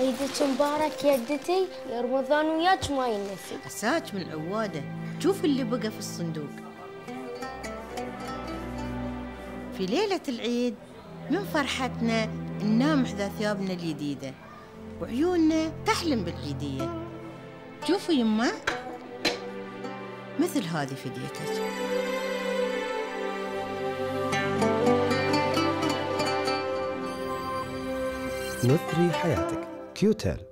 عيدك مبارك يدتي يا رمضان وياك ما ينسي عساك من عواده شوف اللي بقى في الصندوق. في ليلة العيد من فرحتنا ننام إحدى ثيابنا الجديدة وعيوننا تحلم بالعيدية شوفوا يما مثل هذه فديتك. نثري حياتك. Q10